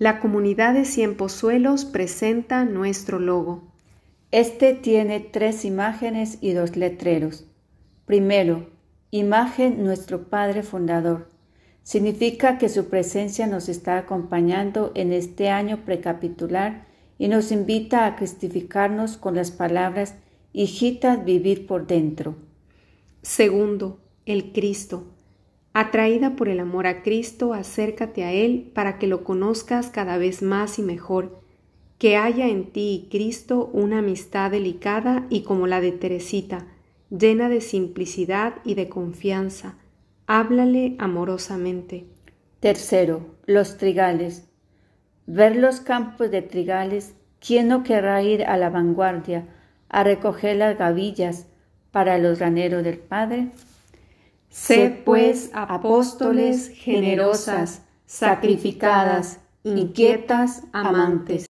La comunidad de Cien Pozuelos presenta nuestro logo. Este tiene tres imágenes y dos letreros. Primero, imagen nuestro Padre Fundador. Significa que su presencia nos está acompañando en este año precapitular y nos invita a cristificarnos con las palabras hijitas vivir por dentro. Segundo, el Cristo. Atraída por el amor a Cristo, acércate a Él para que lo conozcas cada vez más y mejor, que haya en ti y Cristo una amistad delicada y como la de Teresita, llena de simplicidad y de confianza. Háblale amorosamente. Tercero, los trigales. Ver los campos de trigales, ¿quién no querrá ir a la vanguardia a recoger las gavillas para los graneros del Padre? Sed pues apóstoles generosas, sacrificadas, inquietas, amantes.